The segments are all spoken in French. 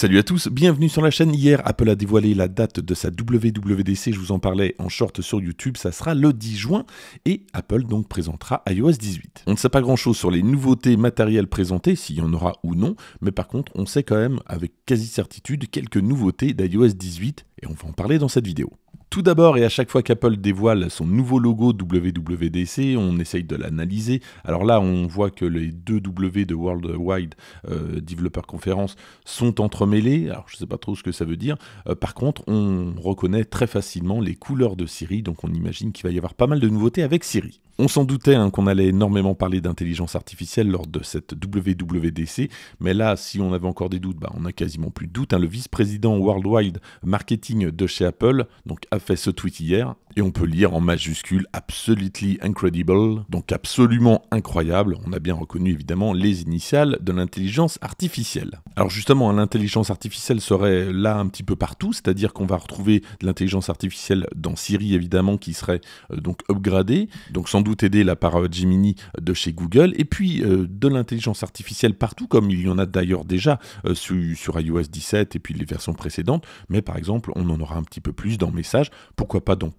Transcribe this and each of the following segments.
Salut à tous, bienvenue sur la chaîne. Hier, Apple a dévoilé la date de sa WWDC, je vous en parlais en short sur YouTube, ça sera le 10 juin et Apple donc présentera iOS 18. On ne sait pas grand chose sur les nouveautés matérielles présentées, s'il y en aura ou non, mais par contre, on sait quand même avec quasi certitude quelques nouveautés d'iOS 18 et on va en parler dans cette vidéo. Tout d'abord, et à chaque fois qu'Apple dévoile son nouveau logo WWDC, on essaye de l'analyser. Alors là, on voit que les deux W de Worldwide euh, Developer Conference sont entremêlés. Alors je ne sais pas trop ce que ça veut dire. Euh, par contre, on reconnaît très facilement les couleurs de Siri, donc on imagine qu'il va y avoir pas mal de nouveautés avec Siri. On s'en doutait hein, qu'on allait énormément parler d'intelligence artificielle lors de cette WWDC, mais là, si on avait encore des doutes, bah, on a quasiment plus de doutes. Hein. Le vice-président Worldwide Marketing de chez Apple a fait ce tweet hier, et on peut lire en majuscule Absolutely Incredible, donc absolument incroyable. On a bien reconnu évidemment les initiales de l'intelligence artificielle. Alors justement, l'intelligence artificielle serait là un petit peu partout, c'est-à-dire qu'on va retrouver de l'intelligence artificielle dans Siri évidemment qui serait euh, donc upgradée, donc sans doute aidée là par euh, Gemini de chez Google, et puis euh, de l'intelligence artificielle partout, comme il y en a d'ailleurs déjà sur, sur iOS 17 et puis les versions précédentes, mais par exemple on en aura un petit peu plus dans Messages, pourquoi pas dans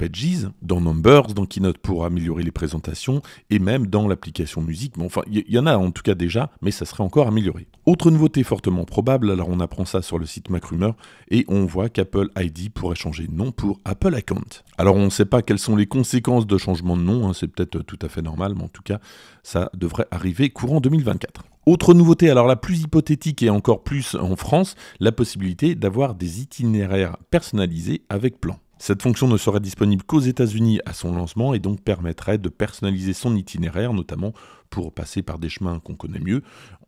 Dans Numbers, dans Keynote pour améliorer les présentations, et même dans l'application musique. Bon, enfin, il y, en a en tout cas déjà, mais ça serait encore amélioré. Autre nouveauté fortement probable, alors on apprend ça sur le site MacRumor, et on voit qu'Apple ID pourrait changer de nom pour Apple Account. Alors on ne sait pas quelles sont les conséquences de changement de nom, hein, c'est peut-être tout à fait normal, mais en tout cas, ça devrait arriver courant 2024. Autre nouveauté, alors la plus hypothétique et encore plus en France, la possibilité d'avoir des itinéraires personnalisés avec plan. Cette fonction ne serait disponible qu'aux États-Unis à son lancement et donc permettrait de personnaliser son itinéraire, notamment pour passer par des chemins qu'on connaît mieux.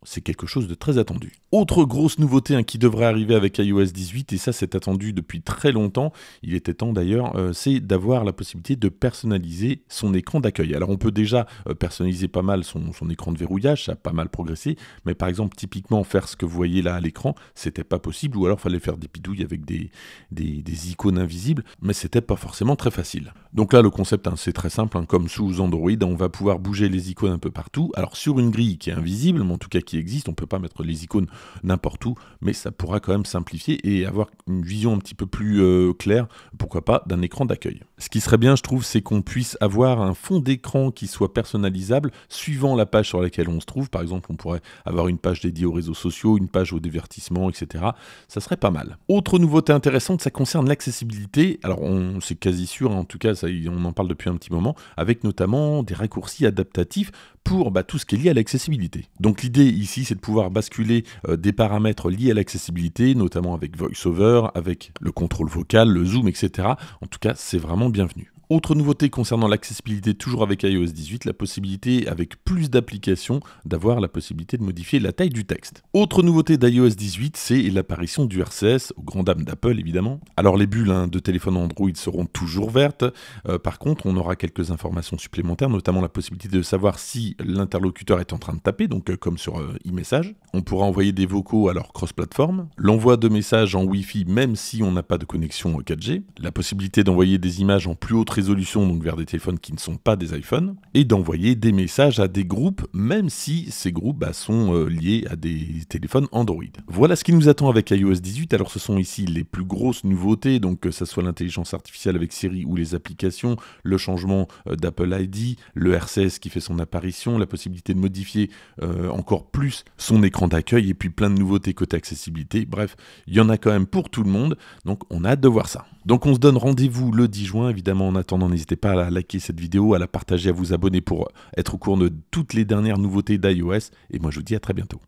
C'est quelque chose de très attendu. Autre grosse nouveauté hein, qui devrait arriver avec iOS 18, et ça c'est attendu depuis très longtemps, il était temps d'ailleurs, euh, c'est d'avoir la possibilité de personnaliser son écran d'accueil. Alors on peut déjà euh, personnaliser pas mal son, écran de verrouillage, ça a pas mal progressé, mais par exemple typiquement faire ce que vous voyez là à l'écran, c'était pas possible, ou alors fallait faire des bidouilles avec des, des, icônes invisibles, mais c'était pas forcément très facile. Donc là le concept hein, c'est très simple, hein, comme sous Android, on va pouvoir bouger les icônes un peu partout alors sur une grille qui est invisible, mais en tout cas qui existe, on ne peut pas mettre les icônes n'importe où, mais ça pourra quand même simplifier et avoir une vision un petit peu plus euh, claire, pourquoi pas, d'un écran d'accueil. Ce qui serait bien, je trouve, c'est qu'on puisse avoir un fond d'écran qui soit personnalisable suivant la page sur laquelle on se trouve. Par exemple, on pourrait avoir une page dédiée aux réseaux sociaux, une page au divertissement, etc. Ça serait pas mal. Autre nouveauté intéressante, ça concerne l'accessibilité. Alors, on c'est quasi sûr, en tout cas, ça, on en parle depuis un petit moment, avec notamment des raccourcis adaptatifs pour bah, tout ce qui est lié à l'accessibilité. Donc l'idée ici, c'est de pouvoir basculer euh, des paramètres liés à l'accessibilité, notamment avec VoiceOver, avec le contrôle vocal, le zoom, etc. En tout cas, c'est vraiment bienvenu. Autre nouveauté concernant l'accessibilité, toujours avec iOS 18, la possibilité, avec plus d'applications, d'avoir la possibilité de modifier la taille du texte. Autre nouveauté d'iOS 18, c'est l'apparition du RCS, aux grandes dames d'Apple évidemment. Alors les bulles hein, de téléphone Android seront toujours vertes, euh, par contre on aura quelques informations supplémentaires, notamment la possibilité de savoir si l'interlocuteur est en train de taper, donc euh, comme sur euh, e-message. On pourra envoyer des vocaux alors cross-platform, l'envoi de messages en Wi-Fi même si on n'a pas de connexion 4G, la possibilité d'envoyer des images en plus haute résolution, donc vers des téléphones qui ne sont pas des iPhones, et d'envoyer des messages à des groupes, même si ces groupes bah, sont euh, liés à des téléphones Android. Voilà ce qui nous attend avec iOS 18. Alors ce sont ici les plus grosses nouveautés, donc que ce soit l'intelligence artificielle avec Siri ou les applications, le changement euh, d'Apple ID, le RCS qui fait son apparition, la possibilité de modifier euh, encore plus son écran d'accueil, et puis plein de nouveautés côté accessibilité. Bref, il y en a quand même pour tout le monde, donc on a hâte de voir ça. Donc on se donne rendez-vous le 10 juin, évidemment en n'hésitez pas à liker cette vidéo, à la partager, à vous abonner pour être au courant de toutes les dernières nouveautés d'iOS, et moi je vous dis à très bientôt.